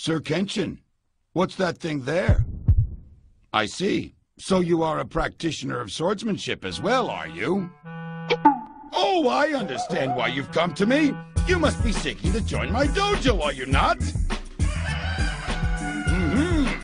Sir Kenshin, what's that thing there? I see. So you are a practitioner of swordsmanship as well, are you? Oh, I understand why you've come to me. You must be seeking to join my dojo, are you not?